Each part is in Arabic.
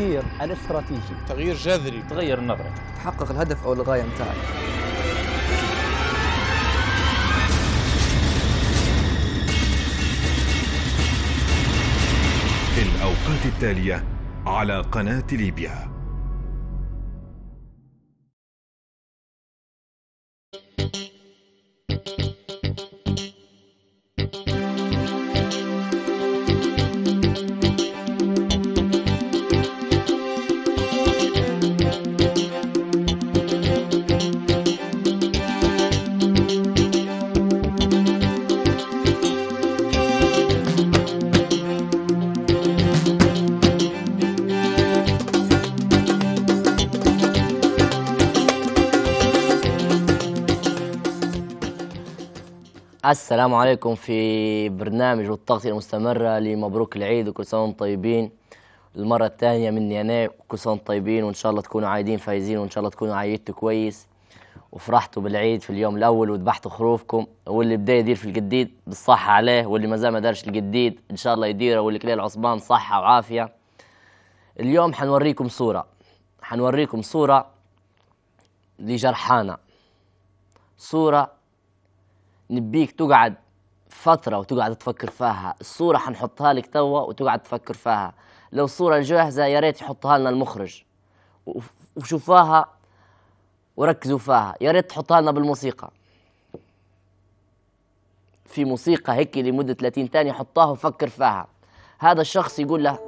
التفكير الاستراتيجي. تغيير جذري. تغير النظرة تحقق الهدف أو الغاية متاعك في الأوقات التالية على قناة ليبيا. السلام عليكم في برنامج والتغطية المستمرة. لمبروك العيد وكل سنة وأنتم طيبين. المرة الثانية مني أنا وكل سنة وأنتم طيبين وإن شاء الله تكونوا عايدين فايزين وإن شاء الله تكونوا عايدتوا كويس. وفرحتوا بالعيد في اليوم الأول وذبحتوا خروفكم. واللي بدأ يدير في الجديد بالصحة عليه واللي ما زال ما دارش الجديد إن شاء الله يديره واللي كليه العصبان صحة وعافية. اليوم حنوريكم صورة. حنوريكم صورة لجرحانة. صورة نبيك تقعد فترة وتقعد تفكر فيها. الصورة حنحطها لك توا وتقعد تفكر فيها. لو الصورة جاهزة يا ريت يحطها لنا المخرج. وف- وشوفاها وركزوا فيها. يا ريت تحطها لنا بالموسيقى. في موسيقى هيك لمدة 30 ثانية حطها وفكر فيها. هذا الشخص يقول له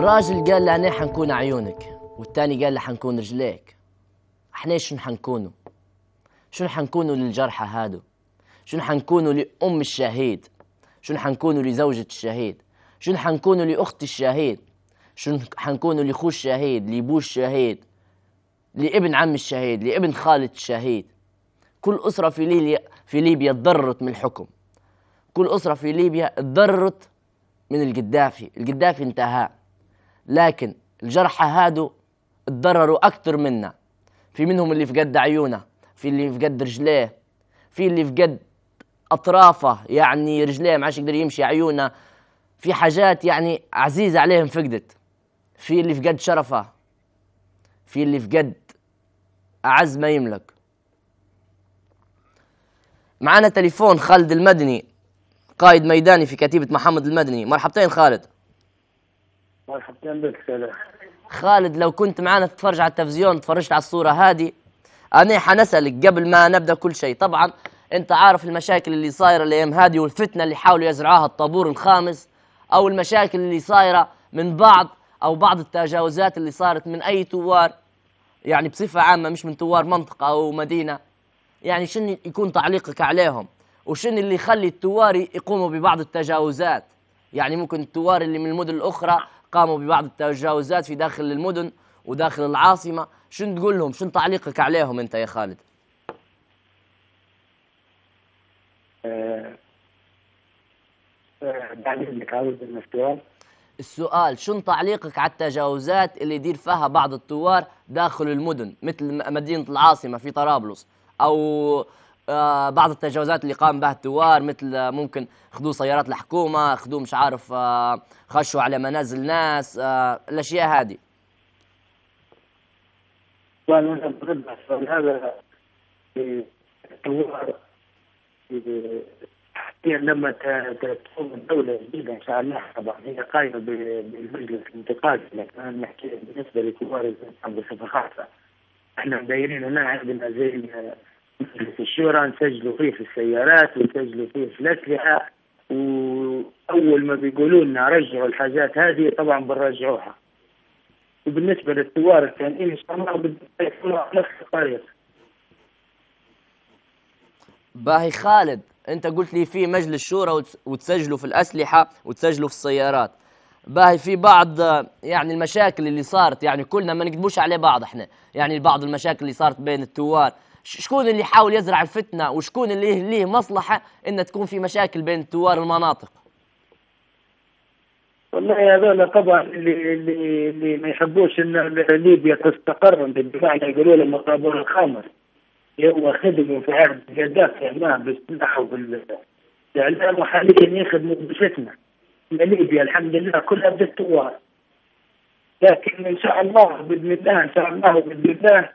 الراجل قال له أنا حنكون عيونك والتاني قال له حنكون رجليك. إحنا شنو حنكونوا؟ شنو حنكونوا للجرحى هادو؟ شنو حنكونوا لأم الشهيد؟ شنو حنكونوا لزوجة الشهيد؟ شنو حنكونوا لأخت الشهيد؟ شنو حنكونوا لأخو الشهيد؟ لأبو الشهيد؟ لابن عم الشهيد؟ لابن خالة الشهيد؟ كل أسرة في ليبيا في ليبيا تضررت من الحكم. كل أسرة في ليبيا تضررت من القدافي. القدافي انتهى. لكن الجرحى هادو تضرروا أكثر منا. في منهم اللي فقد عيونه في اللي فقد رجليه في اللي فقد أطرافه يعني رجليه ما عادش يقدر يمشي عيونه. في حاجات يعني عزيزة عليهم فقدت. في اللي فقد شرفه في اللي فقد أعز ما يملك. معنا تليفون خالد المدني قائد ميداني في كتيبة محمد المدني. مرحبتين خالد. خالد لو كنت معنا تتفرج على التلفزيون تفرجت على الصورة هذه. أنا حنسألك قبل ما نبدأ كل شيء. طبعا أنت عارف المشاكل اللي صايرة الأيام هذه والفتنة اللي حاولوا يزرعوها الطابور الخامس أو المشاكل اللي صايرة من بعض أو بعض التجاوزات اللي صارت من أي توار يعني بصفة عامة مش من توار منطقة أو مدينة. يعني شنو يكون تعليقك عليهم؟ وشنو اللي يخلي التوار يقوموا ببعض التجاوزات؟ يعني ممكن التوار اللي من المدن الأخرى قاموا ببعض التجاوزات في داخل المدن وداخل العاصمة. شنو تقول لهم؟ شنو تعليقك عليهم أنت يا خالد؟ السؤال السؤال شنو تعليقك على التجاوزات اللي يدير فيها بعض الثوار داخل المدن مثل مدينة العاصمة في طرابلس؟ أو بعض التجاوزات اللي قام بها الثوار مثل آه، ممكن خذوا سيارات الحكومة خذوا مش عارف آه، خشوا على منازل ناس آه، الأشياء هذه. هذا الثوار لما تقوم الدولة جديدة إن شاء الله طبعا هي قائمة ب- بالمجلس الانتقادي لكن أنا نحكي بالنسبة لكبار الإنسان بصفة خاصة. إحنا مدايرين هنا عندنا زي مجلس الشورى نسجلوا فيه في السيارات ونسجلوا فيه في الأسلحة. وأول ما بيقولوا لنا رجعوا الحاجات هذه طبعا بنرجعوها. وبالنسبة للثوار الثانيين إن شاء الله على نفس الطريقة باهي خالد أنت قلت لي في مجلس شورى وتس- وتسجلوا في الأسلحة وتسجلوا في السيارات. باهي في بعض يعني المشاكل اللي صارت يعني كلنا ما نكذبوش عليه بعض إحنا. يعني بعض المشاكل اللي صارت بين التوار. ش- شكون اللي يحاول يزرع الفتنة وشكون اللي ليه مصلحة إن تكون في مشاكل بين توار المناطق والله هذول طبعا اللي اللي اللي ما يحبوش إن ليبيا تستقر بمعنى يقولوا لهم الطابور الخامس هو خدموا في عهد القذافي امام بالسلاح وبالاعلام وحاليا يخدموا بالفتنه ليبيا الحمد لله كلها بالثوار لكن إن شاء الله باذن الله إن شاء الله باذن الله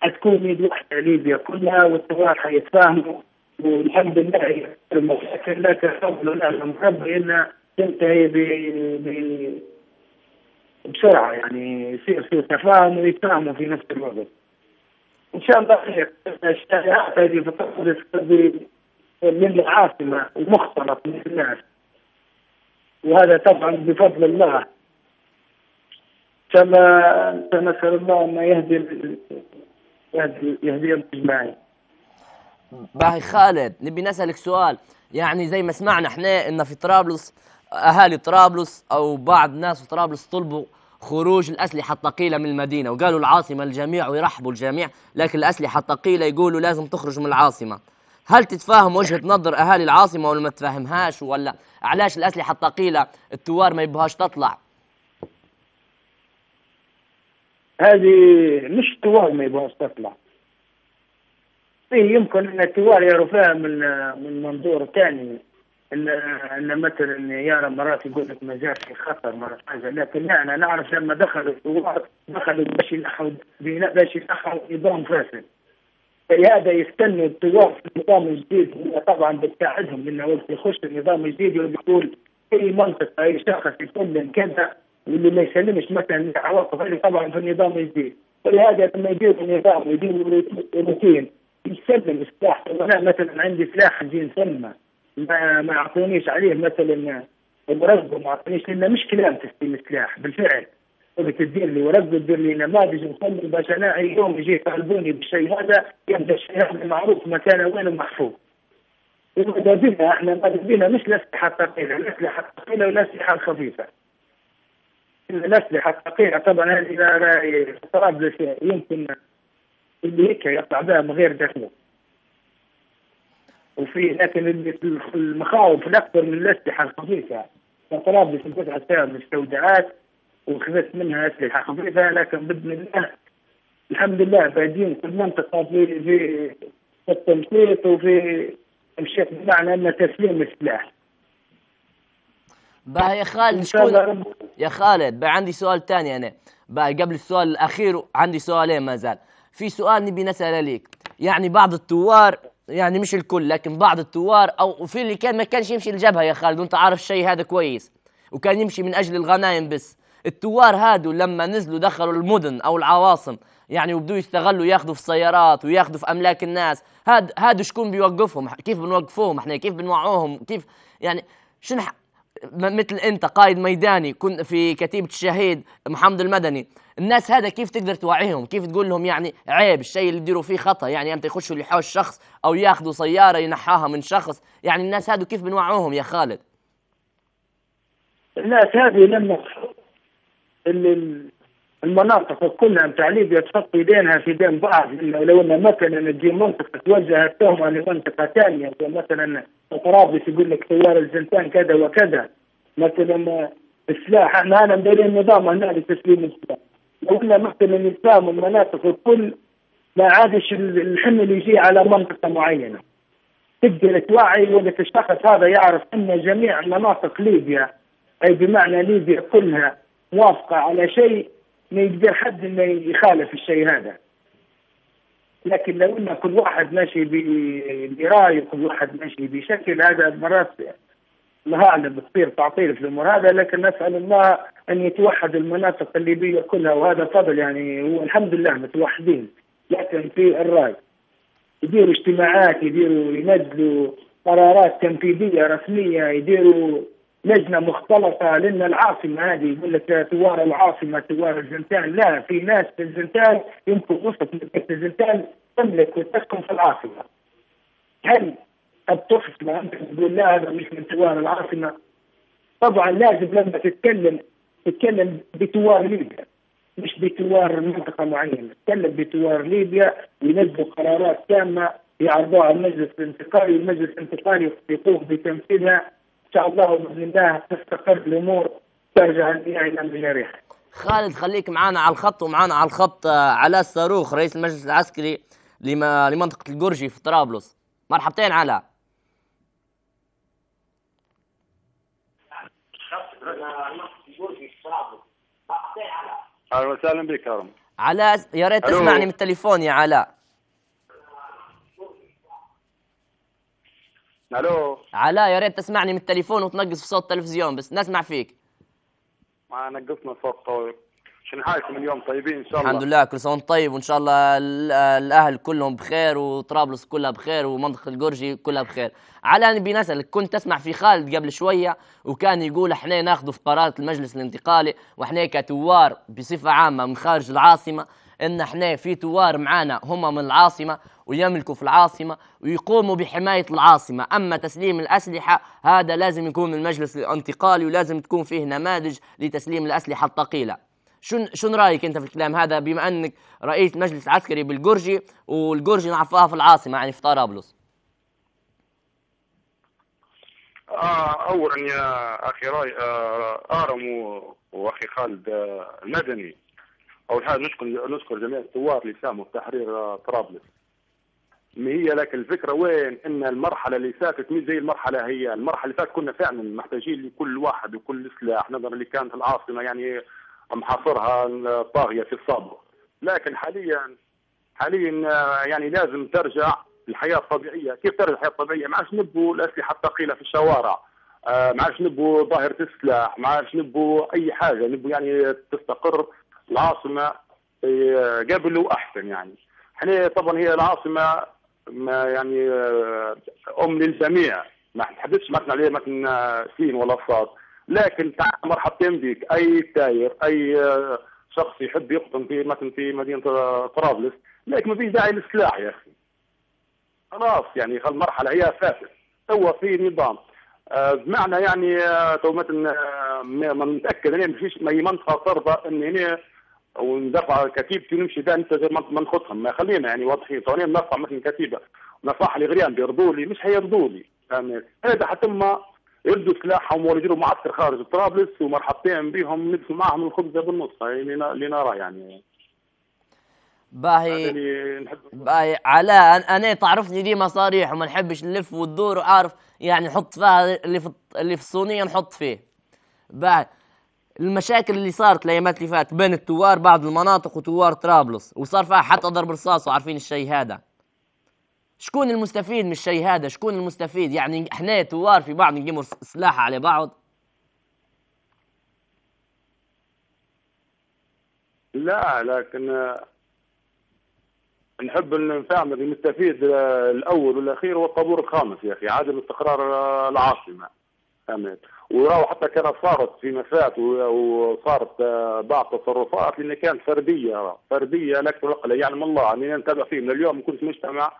حتكون يد واحدة ليبيا كلها والثوار حيتفاهموا والحمد لله المشاكل لا تحول لها ربي إنها تنتهي ب بسرعة يعني. يصير في تفاهم ويتفاهموا في نفس الوقت. إن شاء الله خير. الشائعات هذه بتقضي من العاصمة ومختلط من الناس. وهذا طبعا بفضل الله. كما نسأل الله أن يهدي يهديهم اجمعين. باهي خالد نبي نسألك سؤال. يعني زي ما سمعنا إحنا إن في طرابلس أهالي طرابلس أو بعض ناس في طرابلس طلبوا خروج الأسلحة الثقيلة من المدينة وقالوا العاصمة الجميع ويرحبوا الجميع لكن الأسلحة الثقيلة يقولوا لازم تخرج من العاصمة. هل تتفاهم وجهة نظر أهالي العاصمة ولا ما تفهمهاش ولا؟ علاش الأسلحة الثقيلة التوار ما يبهاش تطلع؟ هذه مش توار ما يبغاش تطلع فيه يمكن إن التوار يروا فيها من من منظور ثاني إن إن مثلا يرى مرات يقول لك ما جاش في خطر مرات حاجة. لكن لا أنا نعرف لما دخلوا الثوار دخلوا باش ينحوا باش ينحوا نظام فاسد. فلهذا يستنوا الثوار في النظام الجديد طبعا بتساعدهم إنه وقت يخش النظام الجديد يقول اي منطقة أي شخص يسلم كذا واللي ما يسلمش مثلا عواقب هذه طبعا في النظام الجديد فلهذا لما يديروا النظام ويديروا روتين يسلم السلاح أنا مثلا عندي سلاح نجي نسلمه ما ما يعطونيش عليه مثلا ورقه ما يعطونيش لأنه مش كلام تسليم السلاح بالفعل تدير لي ورقه تدير لي نماذج نسلم باش أنا أي يوم يجي يطالبوني بالشيء هذا يبدأ الشيء هذا معروف مكانه وين ومحفوظ. وماذا بنا إحنا ماذا بنا مش الأسلحة الثقيلة، الأسلحة الثقيلة والأسلحة الخفيفة. الأسلحة الثقيلة. طبعا هذه لا- لا- طرابلس يمكن اللي هيك يطلع بها من غير دخل وفي لكن المخاوف الاكثر من الأسلحة الخفيفه فطرابلس انفتحت فيها مستودعات وخذت منها أسلحة خفيفه لكن بإذن الله الحمد لله بادين في المنطقة في في التنشيط وفي تمشيط بمعنى أن تسليم السلاح. باهي يا خالد إن شاء الله يا خالد بقى عندي سؤال تاني أنا. بقى قبل السؤال الأخير عندي سؤالين ما زال. في سؤال نبي نسأله عليك يعني بعض التوار يعني مش الكل لكن بعض التوار أو في اللي كان ما كانش يمشي الجبهة يا خالد وأنت عارف الشيء هذا كويس وكان يمشي من أجل الغنايم بس. التوار هادو لما نزلوا دخلوا المدن أو العواصم يعني وبدوا يستغلوا ياخذوا في السيارات وياخذوا في أملاك الناس. هاد هادو شكون بيوقفهم؟ كيف بنوقفوهم إحنا؟ كيف بنوعوهم؟ كيف يعني شنو مثل انت قائد ميداني كنت في كتيبة الشهيد محمد المدني. الناس هذا كيف تقدر توعيهم؟ كيف تقول لهم يعني عيب الشيء اللي يديروا فيه خطأ؟ يعني انت يخشوا لحوش شخص أو ياخذوا سيارة ينحاها من شخص. يعني الناس هذو كيف بنوعوهم يا خالد؟ الناس هذه لما ال- ال- المناطق كلها نتاع ليبيا تحط إيدينها في ايدين بعض. لو ان مثلا تجي منطقة توجه التهمه لمنطقه ثانية زي مثلا طرابلس يقول لك ثوار الزنتان كذا وكذا. مثلا السلاح إحنا أنا مديرين نظام هنا لتسليم السلاح لو ان مثلا يساهم المناطق الكل ما عادش ال- الحمل يجي على منطقة معينة. تقدر توعي وقت الشخص هذا يعرف إن جميع مناطق ليبيا أي بمعنى ليبيا كلها موافقة على شيء ما يقدر حد إنه يخالف الشيء هذا. لكن لو إن كل واحد ماشي ب- برأي وكل واحد ماشي بشكل هذا مرات الله اعلم بتصير تعطيل في الأمور هذا. لكن نسأل الله أن يتوحد المناطق الليبية كلها وهذا فضل يعني هو الحمد لله متوحدين لكن في الرأي. يديروا اجتماعات يديروا ينزلوا قرارات تنفيذية رسمية يديروا لجنة مختلطة لأن العاصمة هذه يقول لك ثوار العاصمة ثوار الزنتان. لا في ناس في الزنتان يمكن وسط مملكه الزنتان تملك وتسكن في العاصمة. هل الطفل انت تقول لا هذا مش من ثوار العاصمة؟ طبعا لازم لما تتكلم تتكلم بتوار ليبيا مش بتوار منطقة معينة. تتكلم بتوار ليبيا وينزلوا قرارات تامة يعرضوها المجلس الانتقالي والمجلس الانتقالي يقوم بتنفيذها. شاء الله باذن الله تستقر الأمور ترجع البيئه إلى المجاريح خالد خليك معنا على الخط ومعنا على الخط آه، علاء الصاروخ رئيس المجلس العسكري لما لمنطقة الجرجي في طرابلس. مرحبتين علاء. أهلا وسهلا بك يا رم علاء يا ريت. تسمعني من التليفون يا علاء. ألو؟ علاء يا ريت تسمعني من التليفون وتنقص في صوت التلفزيون بس نسمع فيك. ما نقصنا صوت طويل. شنو حالكم اليوم؟ طيبين إن شاء الله؟ الحمد لله كل سنه وانت طيب وإن شاء الله ال- الأهل كلهم بخير وطرابلس كلها بخير ومنطقة الجرجي كلها بخير. على نبي نسألك كنت تسمع في خالد قبل شوية وكان يقول إحنا ناخذ في قرارات المجلس الانتقالي وإحنا كتوار بصفة عامة من خارج العاصمة إن إحنا في توار معانا هم من العاصمة ويملكوا في العاصمة ويقوموا بحماية العاصمة. أما تسليم الأسلحة هذا لازم يكون المجلس الانتقالي ولازم تكون فيه نماذج لتسليم الأسلحة الثقيلة. شن شن رأيك أنت في الكلام هذا؟ بما أنك رئيس مجلس عسكري بالجرجي والجرجي نعرفها في العاصمة يعني في طرابلس. آه اولا يا أخي راي آه آرم وأخي خالد آه المدني أول حاجة نشكر نشكر جميع الثوار اللي ساهموا في تحرير آه طرابلس. ما هي لكن الفكرة وين؟ إن المرحلة اللي فاتت مش زي المرحلة هي. المرحلة اللي فاتت كنا فعلا محتاجين لكل واحد وكل سلاح نظرا اللي كانت العاصمة يعني محاصرها الطاغية في السابق لكن حاليا حاليا آه، يعني لازم ترجع الحياة الطبيعية، كيف ترجع الحياة الطبيعية؟ ما عادش نبوا الأسلحة الثقيلة في الشوارع، آه، ما عادش نبوا ظاهرة السلاح، ما عادش نبوا أي حاجة، نبوا يعني تستقر العاصمة آه، قبل وأحسن يعني. إحنا طبعا هي العاصمة ما يعني آه، أم للجميع، ما نحددش مثلا عليه مثلا سين ولا صاد، لكن مرحبتين بك أي تاير أي آه، شخص يحب يقطن في مثلا في مدينة طرابلس. لكن ما فيش داعي للسلاح يا أخي. خلاص يعني المرحله هي فاتت تو في نظام. آه، بمعنى يعني آه، تو مثلا آه، ما ما متاكد ان ما فيش ما هي منطقة ترضى إن هنا وندفع كتيبتي ونمشي بها أنت غير ما نخطهم ما خلينا يعني واضحين. تو ندفع مثلا كتيبه نصح لي غريان بيرضوا لي مش هيرضوا لي فاهمني هذا حتى ما يردوا سلاحهم ويديروا معسكر خارج طرابلس ومرحبتين بهم ندفع معهم الخبزه بالنص. هاي اللي نراه يعني. باهي باهي. علاء أنا- أنا تعرفني ديما صريح وما نحبش نلف وتدور وعارف يعني نحط فيها اللي في اللي في الصينية نحط فيه. باهي. المشاكل اللي صارت الأيامات اللي فاتت بين التوار بعض المناطق وتوار طرابلس وصار فيها حتى ضرب رصاص وعارفين الشيء هذا. شكون المستفيد من الشيء هذا؟ شكون المستفيد؟ يعني إحنا توار في بعض نقيموا سلاح على بعض؟ لا لكن نحب نفهم المستفيد الأول والأخير هو الطابور الخامس يا أخي عدم استقرار العاصمة. فهمت؟ وراو حتى كانت صارت فيما فات وصارت آه، بعض التصرفات اللي كانت فردية فردية لا تنقل يعلم الله. أني نتابع فيه من اليوم كنت مجتمع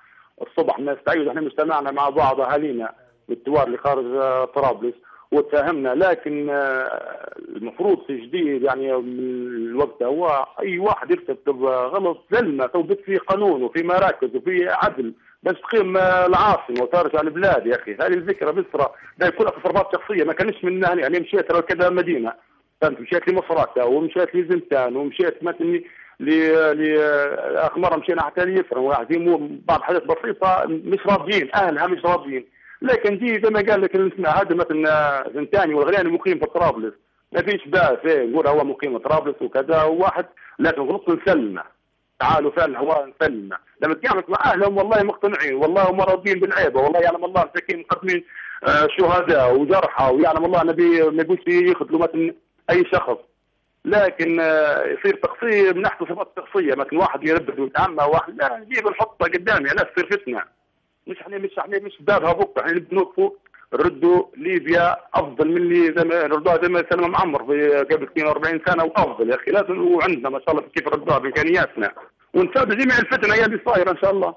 الصبح الناس تعيد إحنا مجتمعنا مع بعض أهالينا بالتوار اللي خارج آه، طرابلس وتفاهمنا لكن آه، المفروض في جديد يعني من الوقت هو أي واحد يرتكب غلط زلمة توبت في قانون وفي مراكز وفي عدل. بس تقيم آه، العاصمة وترجع البلاد يا أخي. هذه الفكرة بسرى ده كلها تصرفات شخصية. ما كانش من هنا. يعني مشيت كذا مدينة. فهمت؟ مشيت لمصراتة ومشيت لزنتان ومشيت مثلا ل ل اخر مره مشينا حتى ليسرا وعزيم بعض حاجات بسيطة. مش راضيين. أهلها مش راضيين. لكن دي زي ما قال لك هذا مثلا زنتاني والغرياني مقيم في طرابلس. ما فيش باس نقول هو مقيم في طرابلس وكذا وواحد لكن غلط نسلمه تعالوا فعلا هو نسلمه لما تقعد مع أهلهم والله مقتنعين والله هم راضيين بالعيبة والله يعلم الله مساكين مقدمين آه، شهداء وجرحى ويعلم الله نبي ما يقولش يخذلوا مثلا أي شخص. لكن آه، يصير تقصير من ناحيه صفات شخصيه مثلا واحد يردد ويتعمى واحد لا نجيب نحطه قدامي لا تصير فتنة. مش إحنا مش إحنا مش بابها بكرة إحنا بنوقفوا ردوا ليبيا أفضل من اللي ردوها زي ما سلمى معمر قبل 42 سنة وأفضل يا أخي. لازم وعندنا ما شاء الله كيف ردوها بإمكانياتنا. ونساعد جميع الفتنه هي اللي صايرة إن شاء الله.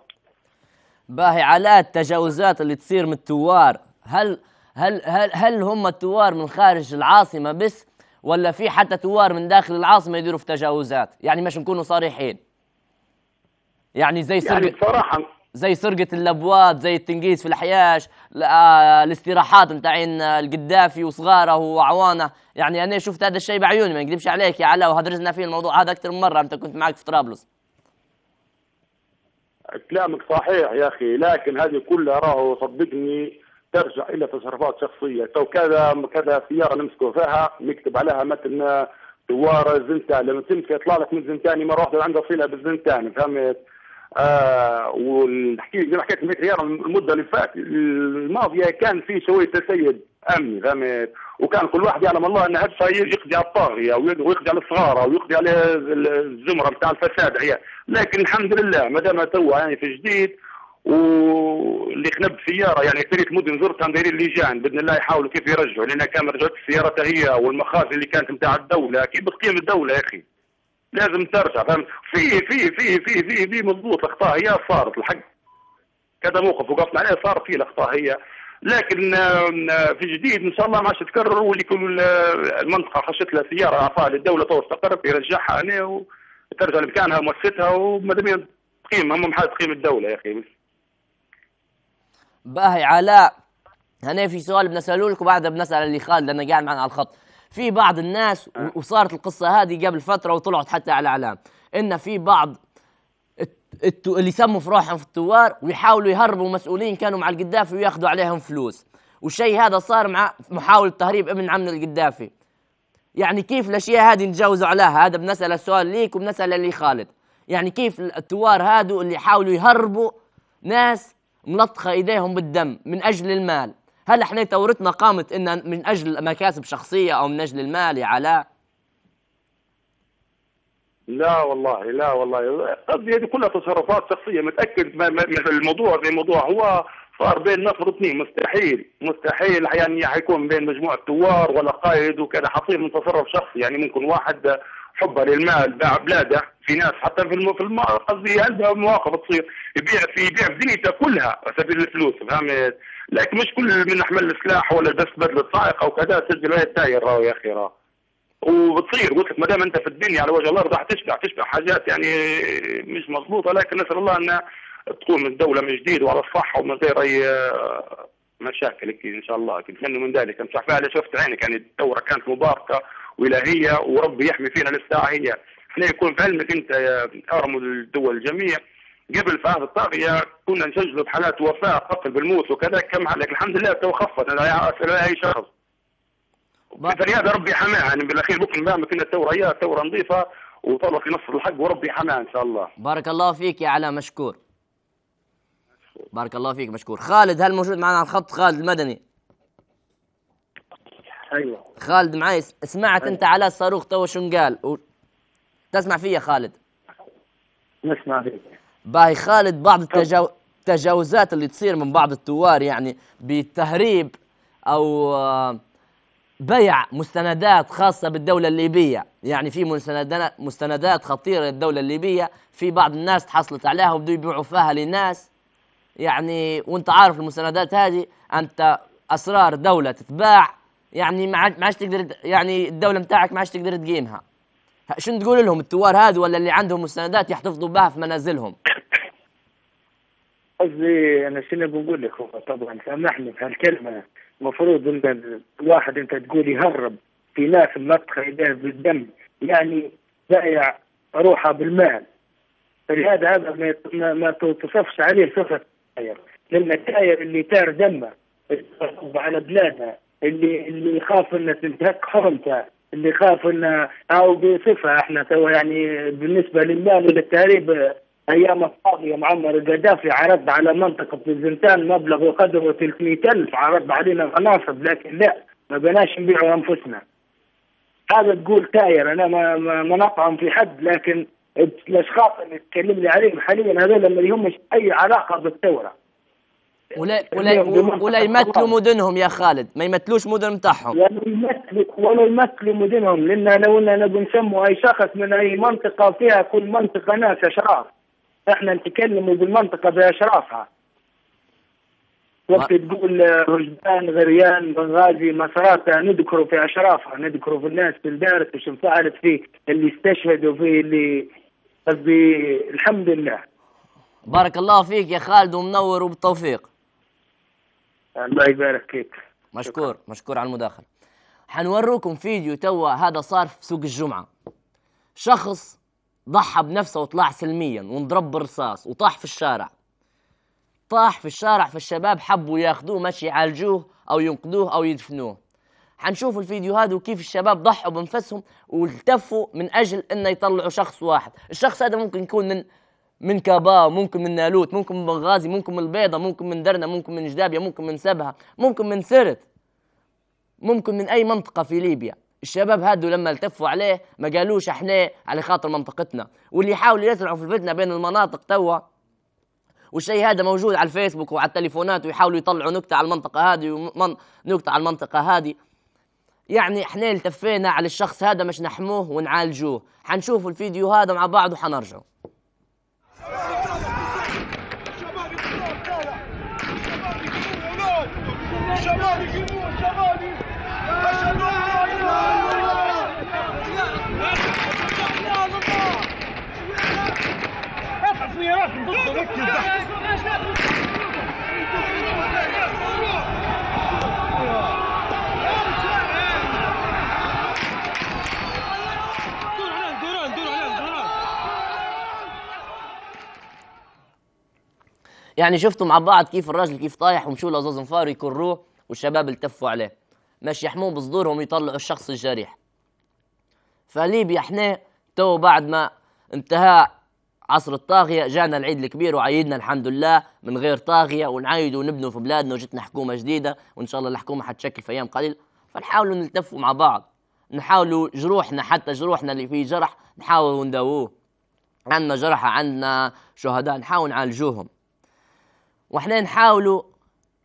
باهي على التجاوزات اللي تصير من التوار. هل هل هل هل هم الثوار من خارج العاصمة بس ولا في حتى ثوار من داخل العاصمة يديروا في تجاوزات؟ يعني مش نكونوا صريحين. يعني زي يعني بصراحة زي سرقة اللبوات زي التنقيس في الحياش آه، الاستراحات نتاعين القدافي وصغاره وعوانه. يعني أنا شفت هذا الشيء بعيوني ما نكذبش عليك يا علاء وهدرجنا فيه الموضوع هذا أكثر من مرة أنت كنت معك في طرابلس. كلامك صحيح يا أخي لكن هذه كلها راهو صدقني ترجع إلى تصرفات شخصية. تو كذا كذا سيارة نمسكوا فيها نكتب عليها مثلا دوار زنتان. لما تمشي يطلع لك من زنتاني مره واحدة عنده صلة بالزنتاني فهمت؟ آه زي ما حكيت 100 ريال المدة اللي فاتت الماضيه كان في شوية تسيد أمني فهمت؟ وكان كل واحد يعلم الله أن هدفه يقضي على الطاغية ويقضي على الصغارة ويقضي على الزمرة بتاع الفساد عيال لكن الحمد لله ما دام توا يعني في جديد واللي خنب سيارة يعني ثلاث مدن زرتها دايرين لجان بإذن الله يحاولوا كيف يرجعوا لأن كان رجعت السياره هي والمخازن اللي كانت نتاع الدولة كيف بتقيم الدولة يا أخي لازم ترجع فهمت؟ في في في في في في مضبوط اخطاء هي صارت الحق. كذا موقف وقفنا عليه صار فيه الأخطاء هي. لكن في جديد إن شاء الله ما عادش تتكرر واللي كل آه، المنطقة خشت لها سيارة أعطاها للدولة تو استقرت يرجعها هنا وترجع لمكانها مؤسستها وما دام تقيم هم حاجة تقيم الدولة يا أخي. باهي علاء. هنا في سؤال بنسأله لك وبعدها بنسأل اللي خالد لأنه قاعد معنا على الخط. في بعض الناس و- وصارت القصة هذه قبل فترة وطلعت حتى على إعلام إن في بعض الت- الت- اللي يسموا في روحهم في الثوار ويحاولوا يهربوا مسؤولين كانوا مع القدافي وياخذوا عليهم فلوس. والشيء هذا صار مع محاولة تهريب ابن عم القدافي. يعني كيف الأشياء هذه نتجاوزوا عليها؟ هذا بنسال السؤال ليك وبنسال اللي خالد. يعني كيف الثوار هادو اللي يحاولوا يهربوا ناس ملطخة إيديهم بالدم من أجل المال؟ هل إحنا ثورتنا قامت إن من أجل مكاسب شخصية أو من أجل المال؟ يا علاء. لا والله لا والله. قصدي هذه كلها تصرفات شخصية. متأكد ما- الموضوع زي الموضوع هو صار بين نفر اثنين مستحيل. مستحيل يعني حيكون بين مجموعة ثوار ولا قائد وكذا. حصير من تصرف شخصي. يعني ممكن واحد حبه للمال باع بلاده في ناس حتى في. في. قصدي عندها مواقف تصير يبيع في يبيع في دنيته كلها على سبيل الفلوس فهمت لكن مش كل من احمل السلاح ولا بس بدله سائق أو كذا تسجل هاي التاير راهو يا أخي راهو وبتصير قلت لك ما دام أنت في الدنيا على وجه الأرض راح تشبع تشبع حاجات يعني مش مضبوطه لكن نسأل الله أن تقوم الدولة من جديد وعلى الصحه ومن غير أي مشاكل إن شاء الله نتمنى من ذلك انت فعلا شفت عينك يعني الثوره كانت مباركة والهية وربي يحمي فينا للساعه هي إحنا يكون في علمك أنت يا ارمل الدول الجميع. قبل في عهد الطاغية كنا نسجلوا بحالات وفاة قتل بالموت وكذا. كم لكن الحمد لله تو خفت لا لا أي شخص. فلهذا ربي حماها يعني بالأخير بكرة نبامك ان الثوره هي ثوره نظيفه وطلع في نصر الحق وربي حماها إن شاء الله. بارك الله فيك يا علاء مشكور. بارك الله فيك مشكور. خالد هل موجود معنا على الخط؟ خالد المدني. أيوه. خالد معي سمعت أنت علاء الصاروخ تو شو قال؟ و... تسمع فيا خالد؟ نسمع فيك. باهي خالد بعض التجاو... التجاوزات اللي تصير من بعض الثوار يعني بالتهريب أو آه، بيع مستندات خاصة بالدولة الليبية. يعني في مستندات مستندات خطيرة للدولة الليبية في بعض الناس تحصلت عليها وبدو يبيعوا فيها لناس يعني وأنت عارف المستندات هذه أنت أسرار دولة تتباع يعني ما عاد- ما عادش تقدر يعني الدولة متاعك ما عادش تقدر تقيمها. شنو تقول لهم الثوار هذه ولا اللي عندهم مستندات يحتفظوا بها في منازلهم؟ قصدي أنا شنو بقول لك هو؟ طبعا سامحني في هالكلمة. المفروض إن الواحد أنت تقول يهرب في ناس ملطخه ايديه بالدم يعني بايع روحه بالمال. فلهذا هذا ما ما, توصفش عليه صفة التاير لأن التاير اللي تار دمه على بلاده. اللي اللي يخاف إنه تنتهك حرمته اللي يخاف إنه أو بصفة إحنا تو يعني بالنسبة للمال وللتهريب أيام الطاغيه معمر القذافي عرض على منطقة الزنتان مبلغ وقدره 300 ألف عرض علينا مناصب لكن لا ما بناش نبيعوا أنفسنا. هذا تقول تاير أنا ما ما, نطعن في حد لكن الأشخاص اللي تكلم لي عليهم حاليا هذول ما لهمش أي علاقة بالثورة. ولا ولا ولا يمثلوا مدنهم يا خالد. ما يمثلوش مدن متاعهم ولا يمثلوا ولا يمثلوا مدنهم. لأن لو اننا بنسموا أي شخص من أي منطقة فيها كل منطقة ناس أشراف. إحنا نتكلم بالمنطقة بأشرافها. وقت تقول رجبان غريان بنغازي مسارات نذكروا في أشرافها. نذكروا في الناس في الدارس وش انفعلت فيه اللي استشهدوا فيه اللي قصدي الحمد لله. بارك الله فيك يا خالد ومنور وبالتوفيق. الله يبارك فيك. مشكور مشكور على المداخلة. حنوروكم فيديو توا هذا صار في سوق الجمعة. شخص ضحى بنفسه وطلع سلميا وانضرب بالرصاص وطاح في الشارع. طاح في الشارع فالشباب حبوا ياخذوه ماشي يعالجوه أو ينقذوه أو يدفنوه. حنشوف الفيديو هذا وكيف الشباب ضحوا بانفسهم والتفوا من أجل إنه يطلعوا شخص واحد. الشخص هذا ممكن يكون من من كابا ممكن من نالوت ممكن من بنغازي ممكن من البيضة ممكن من درنا ممكن من جدابيا ممكن من سبها ممكن من سرت ممكن من أي منطقة في ليبيا. الشباب هادو لما التفوا عليه ما قالوش إحنا على خاطر منطقتنا. واللي يحاولوا يزرعوا في الفتنة بين المناطق توا والشيء هذا موجود على الفيسبوك وعلى التليفونات ويحاولوا يطلعوا نكتة على المنطقة هذه ونكته على المنطقة هذه. يعني إحنا التفينا على الشخص هذا مش نحموه ونعالجوه. حنشوفوا الفيديو هذا مع بعض وحنرجعوا Essa punhalada, não vou fazer que يعني شفتوا مع بعض كيف الراجل كيف طايح ومشوا له زوز انفار يكروه والشباب التفوا عليه. مش يحموه بصدورهم يطلعوا الشخص الجريح. فليبيا إحنا تو بعد ما انتهى عصر الطاغية جانا العيد الكبير وعيدنا الحمد لله من غير طاغية ونعيد ونبنوا في بلادنا وجتنا حكومة جديدة وإن شاء الله الحكومة حتشكل في أيام قليلة فنحاولوا نلتفوا مع بعض. نحاولوا جروحنا حتى جروحنا اللي فيه جرح نحاول نداووه. عندنا جرحى عندنا شهداء نحاول نعالجوهم. وإحنا نحاولوا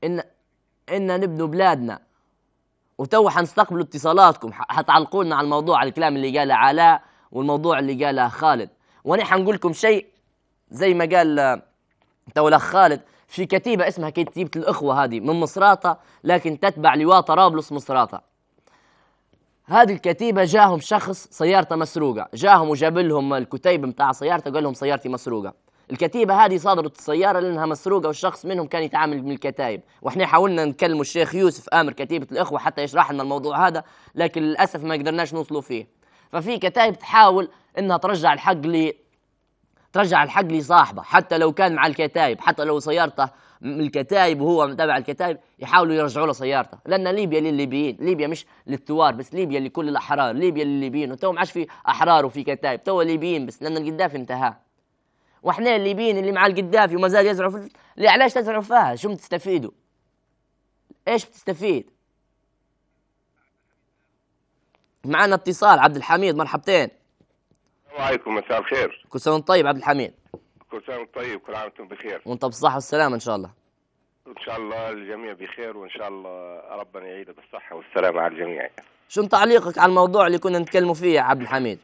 ان إن نبنوا بلادنا. وتو حنستقبلوا اتصالاتكم. حتعلقوا لنا على الموضوع على الكلام اللي قاله علاء والموضوع اللي قاله خالد. وأنا حنقول لكم شيء زي ما قال تو الأخ خالد في كتيبة اسمها كتيبة الإخوة هذه من مصراته لكن تتبع لواء طرابلس مصراته هذه الكتيبة جاهم شخص سيارته مسروقة. جاهم وجاب لهم الكتيب بتاع سيارته قال لهم سيارتي مسروقة. الكتيبة هذه صادرت السيارة لأنها مسروقة والشخص منهم كان يتعامل من الكتايب. وإحنا حاولنا نكلموا الشيخ يوسف آمر كتيبة الإخوة حتى يشرح لنا الموضوع هذا لكن للأسف ما قدرناش نوصلوا فيه. ففي كتايب تحاول إنها ترجع الحق لي ترجع الحق لصاحبه. حتى لو كان مع الكتايب حتى لو سيارته من الكتايب وهو تبع الكتايب يحاولوا يرجعوا له سيارته. لأن ليبيا للليبيين. ليبيا مش للثوار بس ليبيا لكل الأحرار. ليبيا للليبيين. وتو ما عادش في أحرار وفي كتايب. تو ليبيين بس لأن القدافي انتهى. وإحنا الليبيين اللي مع القدافي وما زال يزرعوا في ليه؟ علاش تزرعوا فيها؟ شو بتستفيدوا؟ إيش بتستفيد؟ معنا اتصال عبد الحميد مرحبتين. السلام عليكم مساء الخير. كل سنة طيب عبد الحميد؟ كل وأنتم طيب كل عام وأنتم بخير. وأنت بالصحه والسلامة إن شاء الله. إن شاء الله الجميع بخير وإن شاء الله ربنا يعيده بالصحة والسلامة على الجميع. شو تعليقك على الموضوع اللي كنا نتكلموا فيه يا عبد الحميد؟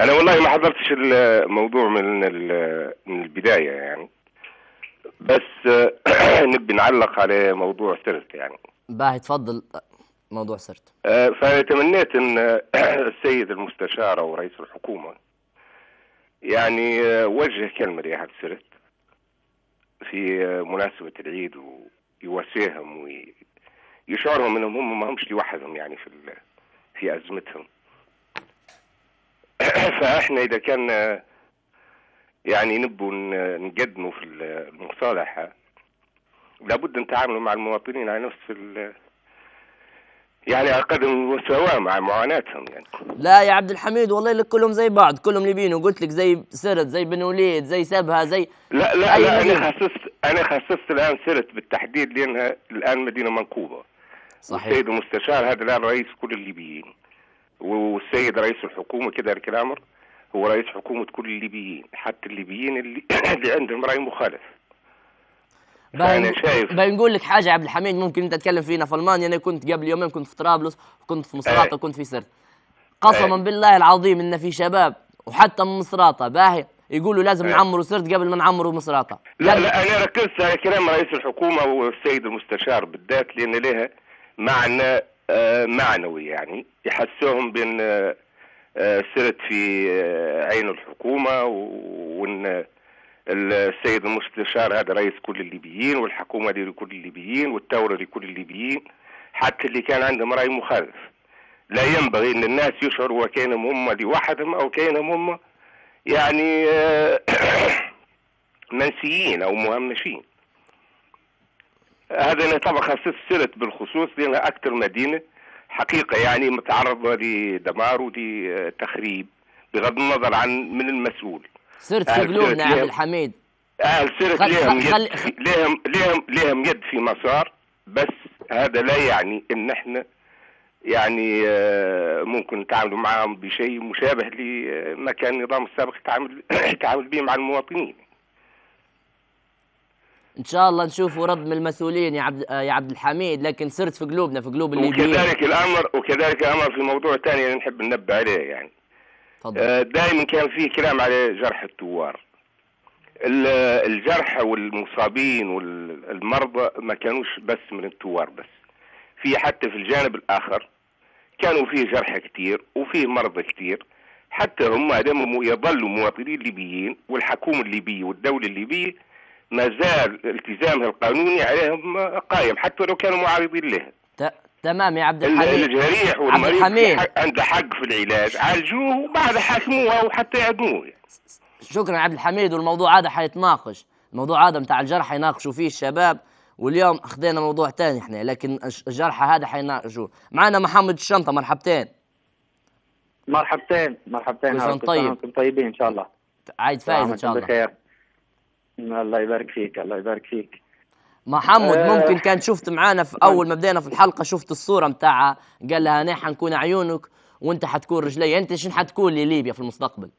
أنا والله ما حضرتش الموضوع من ال- من البداية يعني. بس نبي نعلق على موضوع سرت يعني. باهي تفضل. موضوع سرت. آه، فتمنيت إن السيد المستشار أو رئيس الحكومة يعني آه، وجه كلمة لأهل سرت في آه، مناسبة العيد ويواسيهم ويشعرهم إنهم هم ما همش لوحدهم يعني في في أزمتهم. فاحنا إذا كان يعني نبوا نقدموا في المصالحة لابد نتعاملوا مع المواطنين على نفس ال يعني على قدم المساواة مع معاناتهم يعني. لا يا عبد الحميد والله لك كلهم زي بعض كلهم ليبيين وقلت لك زي سرت زي بن وليد زي سبها زي لا لا, لا؟ أنا خصصت أنا خصصت الآن سرت بالتحديد لأنها الآن مدينة منقوبة. صحيح. السيد المستشار هذا الآن رئيس كل الليبيين. والسيد رئيس الحكومة كذا الأمر هو رئيس حكومة كل الليبيين حتى الليبيين اللي, اللي عندهم رأي مخالف فأنا شايف بنقول لك حاجة عبد الحميد ممكن أنت تتكلم فينا في ألمانيا أنا كنت قبل يومين كنت في طرابلس وكنت في مصراتة أي. وكنت في سرت قسما أي. بالله العظيم إن في شباب وحتى من مصراتة باهي يقولوا لازم إيه. نعمروا سرت قبل ما نعمروا مصراته لا لا أنا ركزت على كلام رئيس الحكومة والسيد المستشار بالذات لأن لها معنى معنوي يعني. يحسوهم بأن آه، آه، سرت في آه، عين الحكومة وأن السيد المستشار هذا رئيس كل الليبيين والحكومة دي لكل الليبيين والثورة لكل الليبيين حتى اللي كان عندهم رأي مخالف. لا ينبغي أن الناس يشعروا وكأنهم هم لوحدهم أو كأنهم هم يعني آه، منسيين أو مهمشين. هذا طبعا خصصت سرت بالخصوص لأنها أكثر مدينة حقيقة يعني متعرضة لدمار ولتخريب بغض النظر عن من المسؤول سرت آه، في قلوبنا عبد؟ الحميد أهل سرت خل- لهم يد في- لهم لهم لهم يد في مسار بس هذا لا يعني إن إحنا يعني آه، ممكن نتعاملوا معهم بشيء مشابه لما كان النظام السابق يتعامل يتعامل به مع المواطنين إن شاء الله نشوفوا رد من المسؤولين يا عبد آه، يا عبد الحميد لكن سرت في قلوبنا في قلوب الليبيين وكذلك الامر وكذلك الأمر في موضوع ثاني أنا نحب ننبه عليه يعني. تفضل. دائما كان في كلام على جرح الثوار ال- الجرحى والمصابين والمرضى ما كانوش بس من الثوار بس. في حتى في الجانب الآخر كانوا فيه جرحى كتير وفيه مرضى كتير. حتى هم يظلوا مواطنين ليبيين والحكومة الليبية والدولة الليبية ما زال التزامها القانوني عليهم قائم حتى لو كانوا معارضين له. ت- تمام يا عبد ال- الحميد. الجريح والمريض عنده حق في العلاج عالجوه وبعد حاكموه وحتى يعدموه. شكرا يا عبد الحميد والموضوع هذا حيتناقش. الموضوع هذا بتاع الجرحى يناقشوا فيه الشباب واليوم أخذنا موضوع تاني إحنا لكن الجرحى هذا حيناقشوه. معنا محمد الشنطة مرحبتين. مرحبتين مرحبتين. كل طيب. طيبين إن شاء الله. عايد فايز إن شاء الله. بخير الله يبارك فيك الله يبارك فيك. محمد آه. ممكن كان شفت معانا في أول ما بدينا في الحلقة شفت الصورة متاعها قال لها أنا حنكون عيونك وانت حتكون رجلي. أنت شنو حتكون لليبيا في المستقبل؟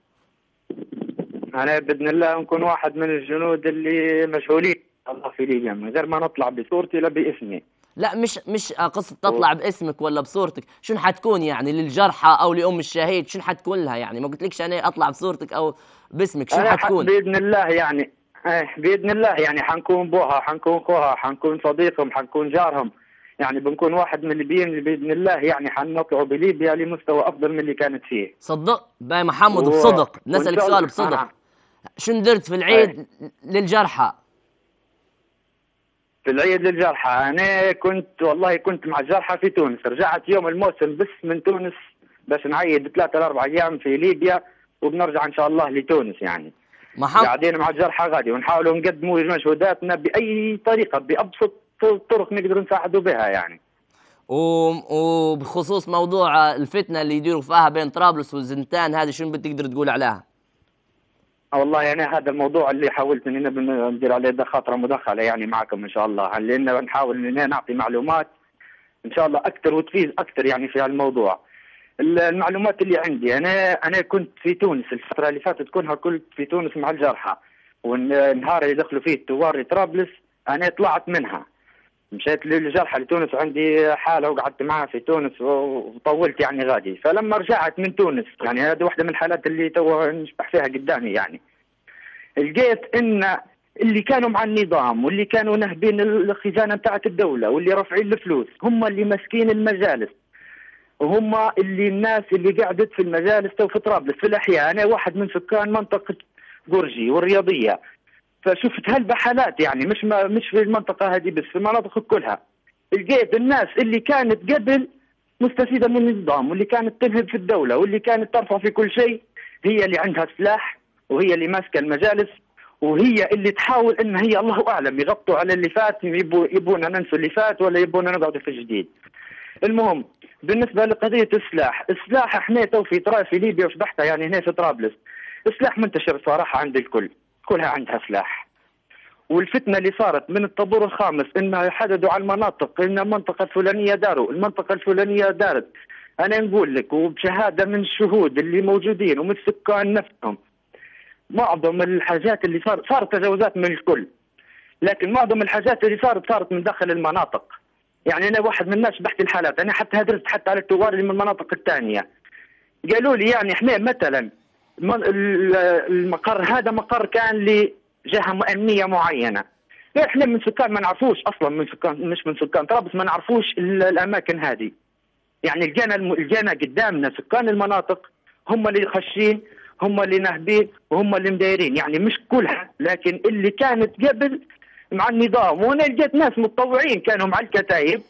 أنا بإذن الله نكون واحد من الجنود اللي مشغولين الله في ليبيا من غير ما نطلع بصورتي لا باسمي. لا مش مش قصة تطلع باسمك ولا بصورتك. شنو حتكون يعني للجرحى أو لأم الشهيد؟ شنو حتكون لها يعني؟ ما قلتلكش أنا أطلع بصورتك أو باسمك شنو حتكون؟ بإذن الله يعني إيه، بإذن الله. يعني حنكون بوها حنكون خوها حنكون صديقهم حنكون جارهم. يعني بنكون واحد من الليبيين اللي بإذن الله يعني حنطلعوا بليبيا لمستوى أفضل من اللي كانت فيه. صدق؟ باي محمد و- بصدق شاء سؤال بصدق. آه. شنو درت في العيد للجرحى؟ في العيد للجرحى. أنا كنت والله كنت مع الجرحى في تونس. رجعت يوم الموسم بس من تونس باش نعيد ثلاثة لأربع أيام في ليبيا وبنرجع إن شاء الله لتونس يعني. محمد قاعدين مع الجرحى غادي ونحاولوا نقدموا مجهوداتنا بأي طريقة بأبسط طرق نقدر نساعدوا بها يعني. وبخصوص موضوع الفتنة اللي يديروا فيها بين طرابلس والزنتان هذه شنو بتقدر تقول عليها؟ والله يعني هذا الموضوع اللي حاولت اني ندير عليه خاطرة مداخلة يعني معكم إن شاء الله. لأن نحاول إن نعطي معلومات إن شاء الله أكثر وتفيد أكثر يعني في الموضوع ال- المعلومات اللي عندي. أنا أنا كنت في تونس. الفترة اللي فاتت كلها كنت في تونس مع الجرحى. والنهار اللي دخلوا فيه الثوار طرابلس أنا طلعت منها. مشيت للجرحى لتونس عندي حالة وقعدت معها في تونس وطولت يعني غادي. فلما رجعت من تونس يعني هذه واحدة من الحالات اللي تو نشبح فيها قدامي يعني. لقيت إن اللي كانوا مع النظام واللي كانوا نهبين الخزانة بتاعت الدولة واللي رافعين الفلوس هم اللي ماسكين المجالس. وهم اللي الناس اللي قعدت في المجالس تو في طرابلس. في الأحياء أنا واحد من سكان منطقة قرجي والرياضية. فشفت هالبحالات يعني مش ما مش في المنطقة هذه بس في المناطق كلها. لقيت الناس اللي كانت قبل مستفيدة من النظام واللي كانت تنهب في الدولة واللي كانت ترفع في كل شيء هي اللي عندها سلاح وهي اللي ماسكة المجالس وهي اللي تحاول إن هي الله أعلم يغطوا على اللي فات يبو يبونا ننسوا اللي فات ولا يبونا نقعدوا في الجديد. المهم بالنسبة لقضية السلاح، السلاح إحنا تو في طرا في ليبيا وشبحتها يعني هنا في طرابلس. السلاح منتشر صراحة عند الكل، كلها عندها سلاح. والفتنة اللي صارت من الطابور الخامس إنه حددوا على المناطق إن المنطقة الفلانية داروا، المنطقة الفلانية دارت. أنا نقول لك وبشهادة من الشهود اللي موجودين ومن السكان نفسهم معظم الحاجات اللي صارت صارت تجاوزات من الكل لكن معظم الحاجات اللي صارت صارت من داخل المناطق يعني أنا واحد من الناس بحكي الحالات أنا حتى هدرت حتى على الثوار اللي من المناطق الثانية. قالوا لي يعني إحنا مثلا الم- ال- المقر هذا مقر كان لجهة أمنية معينة. إحنا من سكان ما نعرفوش أصلا من سكان مش من سكان طرابلس ما نعرفوش ال- الأماكن هذه. يعني لقينا لقينا قدامنا سكان المناطق هم اللي خاشين هم اللي ناهبين وهم اللي مدايرين. يعني مش كلها لكن اللي كانت قبل مع النظام. وأنا لقيت ناس متطوعين كانوا مع الكتايب.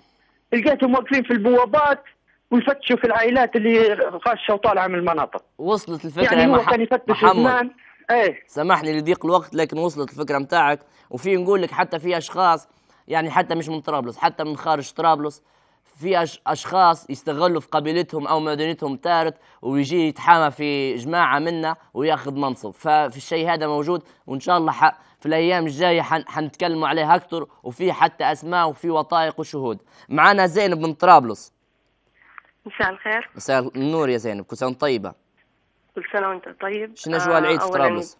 لقيتهم واقفين في البوابات ويفتشوا في العائلات اللي خاشه وطالعة من المناطق. وصلت الفكرة يعني هو مح- كان يفتش محمد. زمان إيه. سامحني لضيق الوقت لكن وصلت الفكرة متاعك. وفي نقول لك حتى في أشخاص يعني حتى مش من طرابلس حتى من خارج طرابلس في أشخاص يستغلوا في قبيلتهم أو مدينتهم تارت ويجي يتحامى في جماعة منا وياخذ منصب. ففي الشيء هذا موجود وإن شاء الله. في الأيام الجاية حن... حنتكلموا عليه أكثر وفي حتى أسماء وفي وثائق وشهود. معنا زينب من طرابلس. مساء الخير. مساء النور يا زينب كل سنة طيبة. كل سنة وأنت طيب. شنو أجواء العيد في أولاً طرابلس؟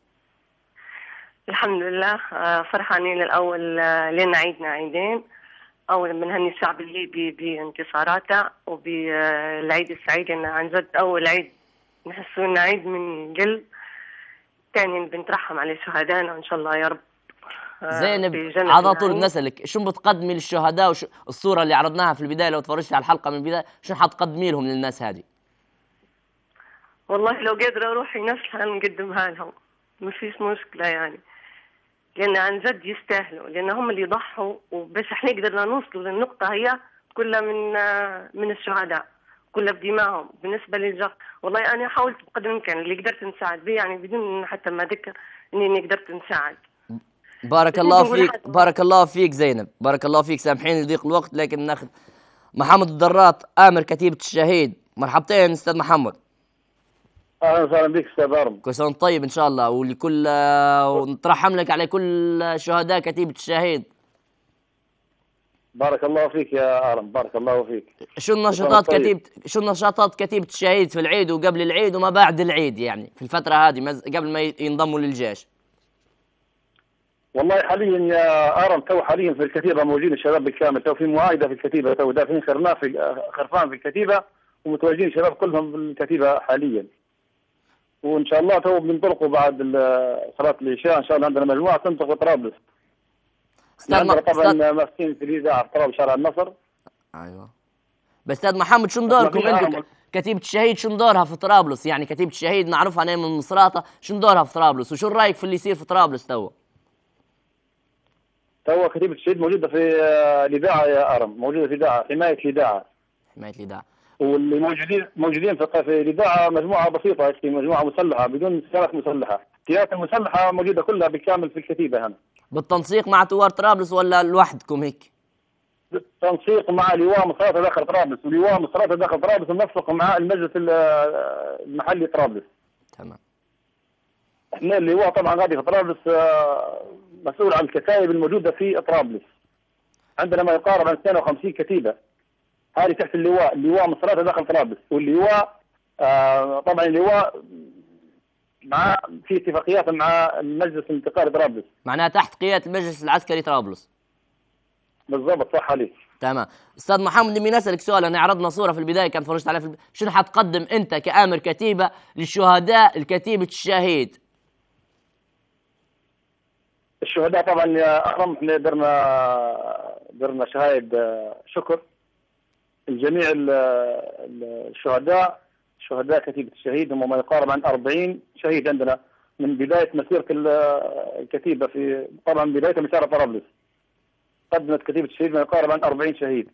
الحمد لله آه، فرحانين الأول آه، لنا عيدنا عيدين. أولا بنهني الشعب الليبي بانتصاراته وبالعيد السعيد إنه عن جد أول عيد نحسه إنه عيد من قلب ثانيا بنترحم على شهدائنا وإن شاء الله يا رب آه، زينب على طول. بنسألك شو بتقدمي للشهداء وش الصورة اللي عرضناها في البداية لو تفرجتي على الحلقة من البداية شو حتقدمي لهم للناس هذه؟ والله لو قادرة أروح نفسها نقدمها لهم ما فيش مشكلة يعني لأن عن جد يستاهلوا لأن هم اللي ضحوا وبس إحنا قدرنا نوصلوا للنقطة هي كلها من من الشهداء كلها بدمائهم بالنسبة للجرح والله أنا حاولت بقدر الإمكان اللي قدرت نساعد به يعني بدون حتى ما أذكر إني إني قدرت نساعد. بارك الله فيك. بارك الله فيك زينب بارك الله فيك. سامحيني لضيق الوقت لكن ناخذ محمد الدراط آمر كتيبة الشهيد. مرحبتين أستاذ محمد. أهلا وسهلا بك أستاذ أرم. كل وأنت طيب إن شاء الله ولكل ونترحم لك على كل شهداء كتيبة الشهيد بارك الله فيك يا أرم بارك الله فيك. شو النشاطات طيب. كتيبة شو النشاطات كتيبة الشهيد في العيد وقبل العيد وما بعد العيد يعني في الفترة هذه مز- قبل ما ينضموا للجيش؟ والله حاليا يا أرم تو حاليا في الكتيبة موجودين الشباب بالكامل تو في معايده في الكتيبة تو دافعين في خرفان في الكتيبة ومتواجدين الشباب كلهم في الكتيبة حاليا. وإن شاء الله تو بنطلقوا بعد صلاة العشاء إن شاء الله عندنا مجموعة تنطلق في طرابلس. أستاذ عندنا م- طبعا ماسكين في الإذاعة في طرابلس شارع النصر. أيوه. بس أستاذ محمد شو دوركم أنتم كتيبة الشهيد شو دورها في طرابلس؟ يعني كتيبة الشهيد نعرفها أنا من مصراته شو دورها في طرابلس؟ وشو رأيك في اللي يصير في طرابلس تو؟ تو كتيبة الشهيد موجودة في آه، الإذاعة يا أرم موجودة في الاذاعه حماية الإذاعة. حماية الإذاعة. واللي موجودين موجودين في الإذاعة مجموعة بسيطة مجموعة مسلحة بدون سيارات مسلحة، السيارات المسلحة موجودة كلها بالكامل في الكتيبة هنا. بالتنسيق مع ثوار طرابلس ولا لوحدكم هيك تنسيق مع لواء مصراتة داخل طرابلس ولواء مصراتة داخل طرابلس وننسق مع المجلس ال- المحلي طرابلس. تمام إحنا اللواء طبعا غادي في طرابلس آه، مسؤول عن الكتائب الموجودة في طرابلس. عندنا ما يقارب عن 52 كتيبة. هذه تحت اللواء، اللواء مصراتة داخل طرابلس. واللواء آه، طبعا اللواء مع في اتفاقيات مع المجلس الانتقالي طرابلس. معناها تحت قيادة المجلس العسكري طرابلس. بالضبط صح عليك. تمام. أستاذ محمد نبي نسالك سؤال أنا عرضنا صورة في البداية كان فرجت عليها في الب... شنو حتقدم أنت كآمر كتيبة للشهداء الكتيبة الشهيد؟ الشهداء طبعا إحنا درنا درنا شهايد آه، شكر. الجميع ال- ال- الشهداء شهداء كتيبة الشهيد هم ما يقارب عن 40 شهيد عندنا من بداية مسيرة ال- الكتيبة في طبعا بداية شارع طرابلس. قدمت كتيبة الشهيد ما يقارب عن 40 شهيد.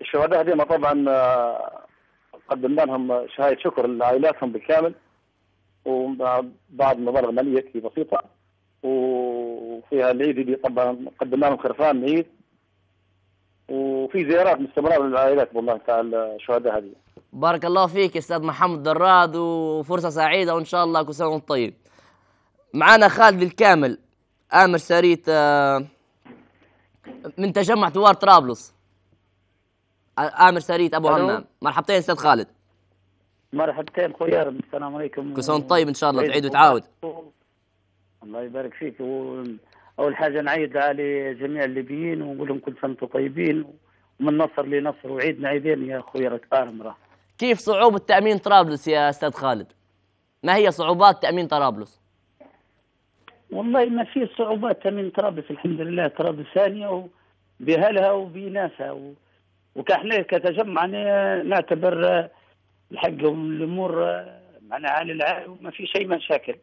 الشهداء هذول طبعا آه، قدمنا لهم شهايد شكر لعائلاتهم بالكامل وبعض مبالغ مالية بسيطة وفيها العيد طبعا قدمنا لهم خرفان العيد. وفي زيارات مستمرة للعائلات والله تاع الشهداء هذه. بارك الله فيك يا أستاذ محمد دراد وفرصة سعيدة وإن شاء الله كل سنة وأنت طيب. معنا خالد الكامل آمر سريت آه، من تجمع ثوار طرابلس. آمر سريت أبو. همام. مرحبتين أستاذ خالد. مرحبتين خويا السلام عليكم. كل سنة وأنت طيب إن شاء الله عيد تعيد. وتعاود. الله يبارك فيك. و... اول حاجة نعيد على جميع الليبيين ونقول لهم كل سنة طيبين. ومن نصر لنصر وعيدنا عيدين يا خويا راك فاهم كيف صعوبة تأمين طرابلس يا أستاذ خالد؟ ما هي صعوبات تأمين طرابلس؟ والله ما في صعوبات من طرابلس الحمد لله طرابلس ثانية بأهلها وبناسها. و... وكأحنا كتجمع نعتبر الحق والأمور معنا على العالم وما في شيء مشاكل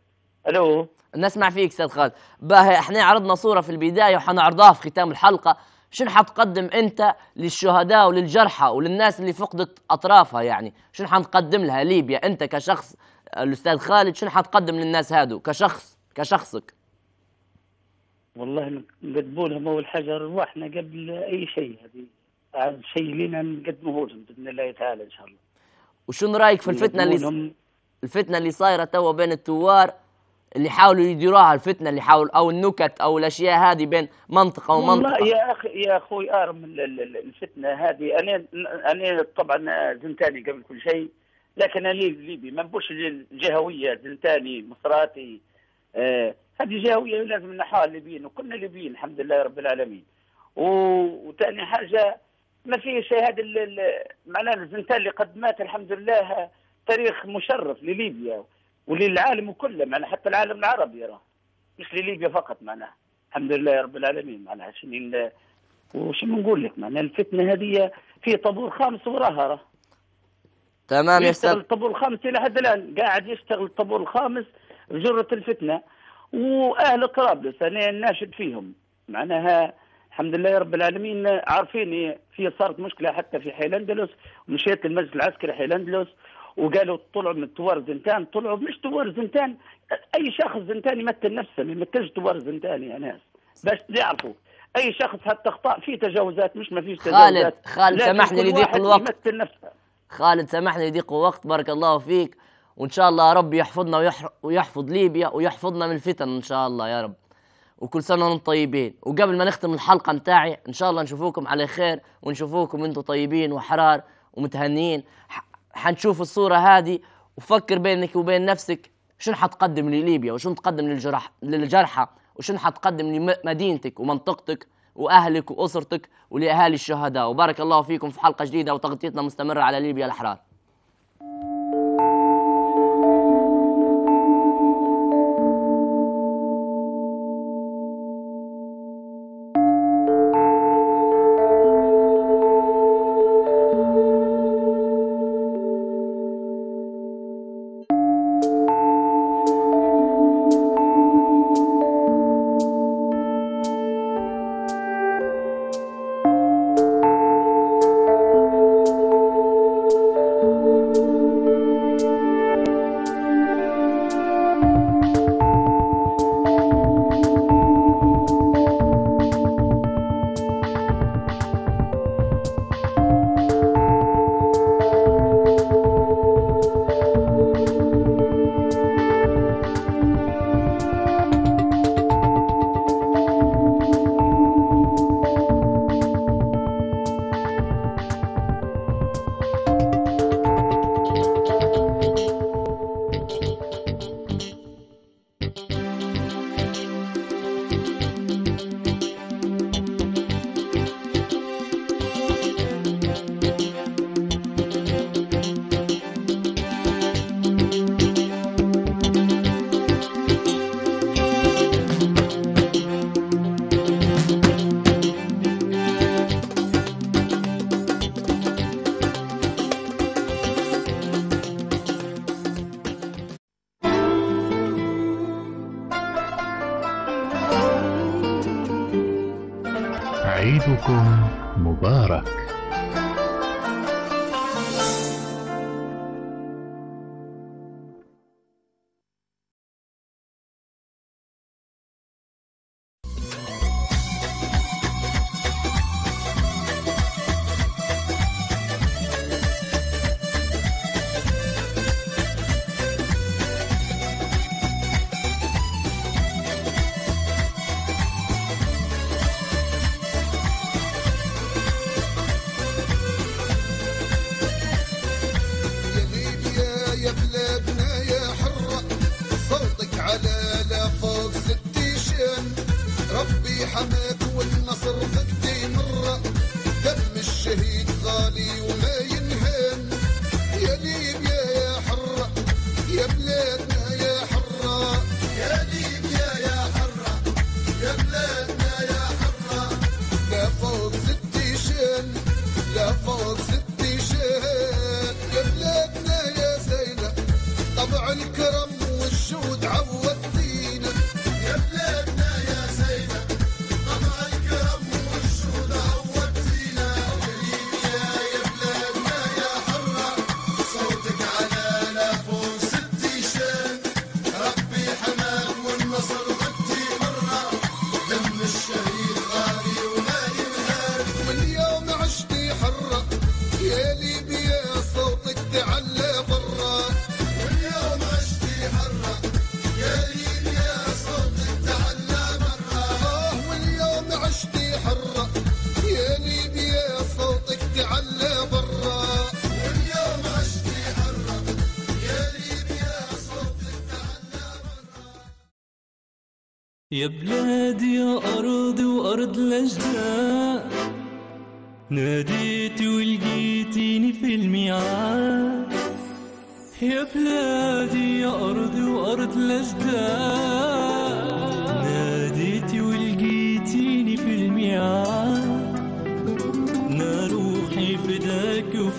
ألو؟ نسمع فيك أستاذ خالد. باهي إحنا عرضنا صورة في البداية وحنعرضها في ختام الحلقة. شنو حتقدم أنت للشهداء وللجرحى وللناس اللي فقدت أطرافها يعني؟ شنو حنقدم لها؟ ليبيا أنت كشخص الأستاذ خالد شنو حتقدم للناس هادو؟ كشخص كشخصك. والله نقدموا لهم أول حاجة ارواحنا قبل أي شيء. هذه هذا شيء لنا نقدمه لهم بإذن الله تعالى إن شاء الله. وشنو رأيك في الفتنة نقدموا اللي لهم الفتنة اللي صايرة توا بين الثوار اللي حاولوا يديروها الفتنة اللي حاولوا أو النكت أو الأشياء هذه بين منطقة والله ومنطقة يا أخي يا أخوي أرم ال- ال- ال- الفتنة هذه. أنا أنا طبعا زنتاني قبل كل شيء لكن أنا ليبي ما نبوش الجهويه زنتاني مصراتي آه هذه جهوية لازم نحاول ليبيين وكنا ليبيين الحمد لله رب العالمين. وثاني حاجة ما في شيء هذا ال- ال- معناه الزنتان اللي قدمات الحمد لله تاريخ مشرف لليبيا. وللعالم كله معناه حتى العالم العربي راه. مش لليبيا فقط معناه الحمد لله رب العالمين معناها شنو وش نقول لك؟ معناها الفتنة هذه في طابور خامس وراها راه. تمام يا يشتغل أستاذ. الطابور الخامس إلى حد الآن. قاعد يشتغل الطابور الخامس جرة الفتنة. وأهل طرابلس أنا ناشد فيهم. معناها الحمد لله رب العالمين عارفين في صارت مشكلة حتى في حي الاندلس ومشيت للمجلس العسكري حي الاندلس وقالوا طلعوا من ثوار زنتان طلعوا مش ثوار زنتان أي شخص زنتان يمثل نفسه ما يمثلش ثوار زنتان يا ناس. باش يعرفوا أي شخص حتى أخطاء في تجاوزات مش ما فيش خالد تجاوزات. خالد لكن سامحني لضيق الوقت. يمثل نفسه. خالد سامحني لضيق الوقت بارك الله فيك. وإن شاء الله يا رب يحفظنا ويح- ويحفظ ليبيا ويحفظنا من الفتن إن شاء الله يا رب. وكل سنة وأنتم طيبين. وقبل ما نختم الحلقة نتاعي إن شاء الله نشوفوكم على خير ونشوفوكم أنتم طيبين وحرار ومتهنيين. حنشوف الصورة هذه وفكر بينك وبين نفسك شنو حتقدم لليبيا وشنو تقدم للجرح للجرحى وشنو حتقدم لمدينتك ومنطقتك وأهلك وأسرتك ولأهالي الشهداء. وبارك الله فيكم في حلقة جديدة وتغطيتنا مستمرة على ليبيا الأحرار.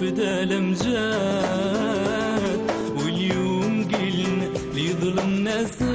فداك وفدا الأمجاد واليوم قلنا ليظلمنا ساد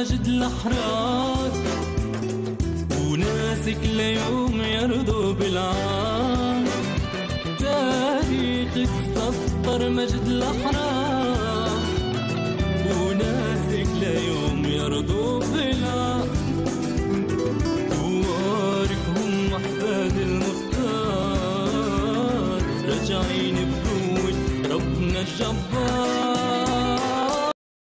مجد الأحرار.